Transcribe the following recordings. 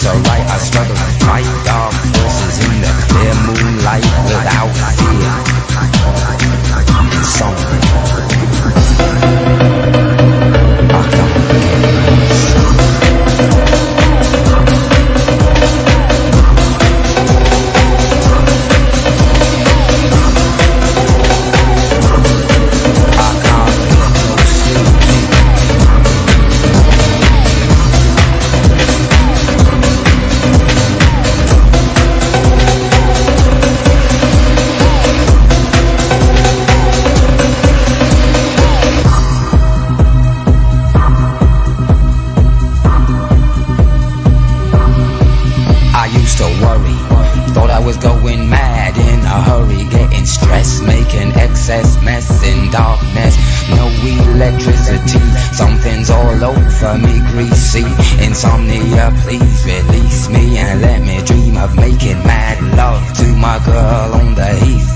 to write, I struggle to fight dark mad in a hurry, getting stressed, making excess mess in darkness. No electricity, something's all over me, greasy. Insomnia, please release me and let me dream of making mad love to my girl on the heath.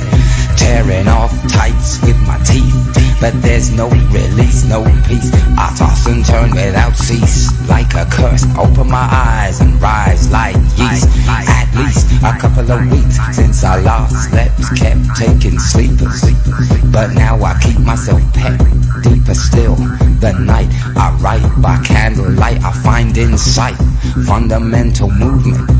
Tearing off tights with my teeth, but there's no release, no peace. I toss and turn without cease, like a curse. Couple of weeks since I last slept, kept taking sleepers. But now I keep myself pet, deeper still. The night I write by candlelight, I find insight, fundamental movement.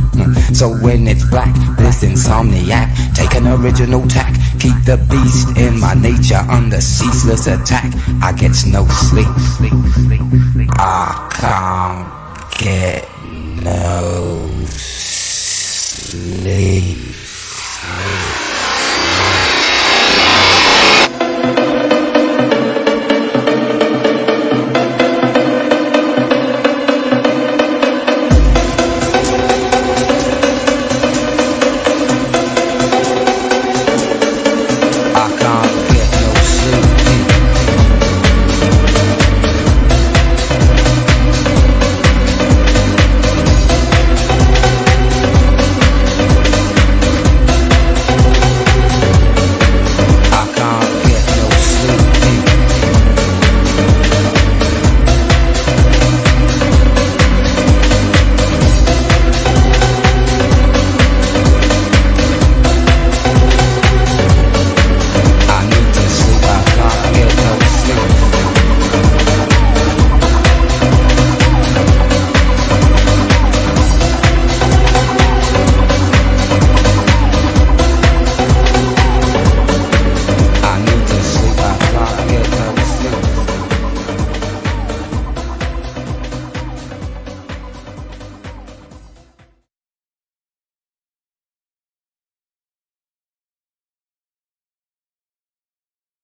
So when it's black, this insomniac, take an original tack, keep the beast in my nature under ceaseless attack. I get no sleep. I can't get no sleep delay.